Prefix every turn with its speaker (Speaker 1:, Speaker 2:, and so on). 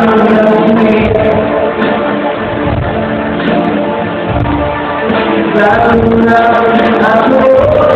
Speaker 1: I'm not afraid.